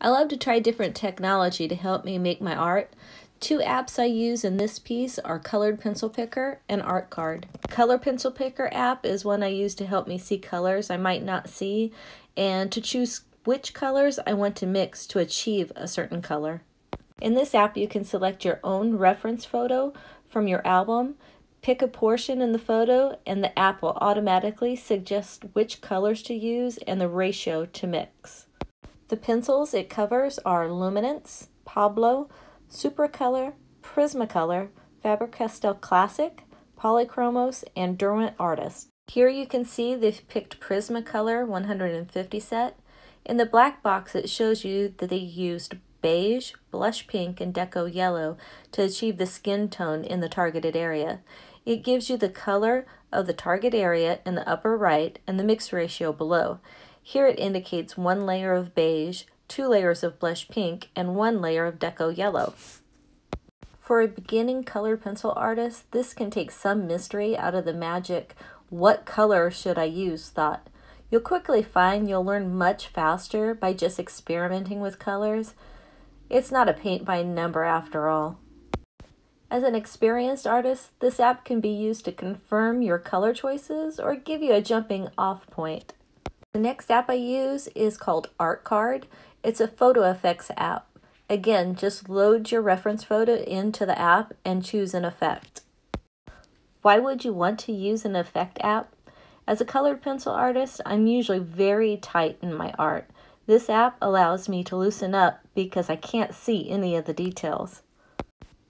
I love to try different technology to help me make my art. Two apps I use in this piece are Colored Pencil Picker and Art Card. Color Pencil Picker app is one I use to help me see colors I might not see and to choose which colors I want to mix to achieve a certain color. In this app, you can select your own reference photo from your album, pick a portion in the photo, and the app will automatically suggest which colors to use and the ratio to mix. The pencils it covers are Luminance, Pablo, Supracolor, Prismacolor, Faber-Castell Classic, Polychromos, and Derwent Artist. Here you can see they've picked Prismacolor 150 set. In the black box it shows you that they used beige, blush pink, and deco yellow to achieve the skin tone in the targeted area. It gives you the color of the target area in the upper right and the mix ratio below. Here it indicates one layer of beige, two layers of blush pink, and one layer of deco yellow. For a beginning colored pencil artist, this can take some mystery out of the magic what color should I use thought. You'll quickly find you'll learn much faster by just experimenting with colors. It's not a paint by number after all. As an experienced artist, this app can be used to confirm your color choices or give you a jumping off point. The next app I use is called Art Card. It's a photo effects app. Again, just load your reference photo into the app and choose an effect. Why would you want to use an effect app? As a colored pencil artist, I'm usually very tight in my art. This app allows me to loosen up because I can't see any of the details.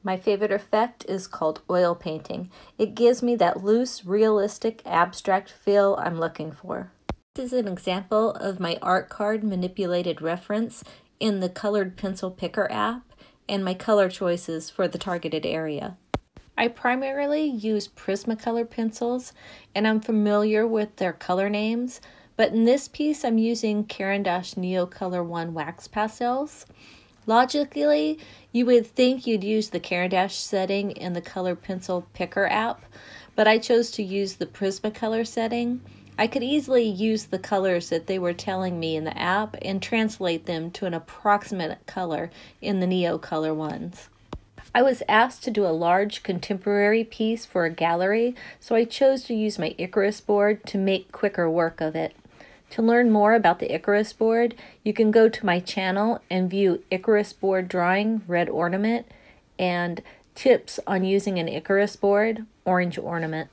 My favorite effect is called oil painting. It gives me that loose, realistic, abstract feel I'm looking for. This is an example of my art card manipulated reference in the Colored Pencil Picker app and my color choices for the targeted area. I primarily use Prismacolor pencils and I'm familiar with their color names, but in this piece I'm using Caran d'Ache Neo Color 1 wax pastels. Logically, you would think you'd use the Caran d'Ache setting in the Color Pencil Picker app, but I chose to use the Prismacolor setting I could easily use the colors that they were telling me in the app and translate them to an approximate color in the Neo Color ones. I was asked to do a large contemporary piece for a gallery, so I chose to use my Icarus board to make quicker work of it. To learn more about the Icarus board, you can go to my channel and view Icarus board drawing, red ornament, and tips on using an Icarus board, orange ornament.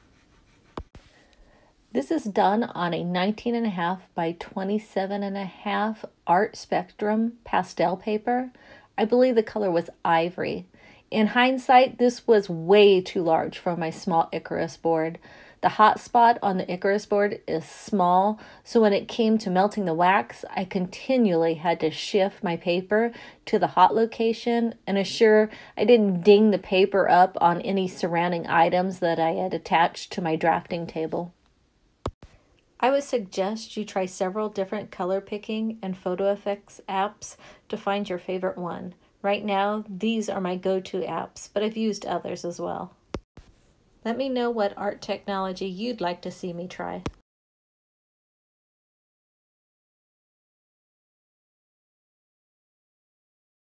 This is done on a 19.5 by 27.5 Art Spectrum pastel paper. I believe the color was ivory. In hindsight, this was way too large for my small Icarus board. The hot spot on the Icarus board is small, so when it came to melting the wax, I continually had to shift my paper to the hot location and assure I didn't ding the paper up on any surrounding items that I had attached to my drafting table. I would suggest you try several different color picking and photo effects apps to find your favorite one. Right now, these are my go-to apps, but I've used others as well. Let me know what art technology you'd like to see me try.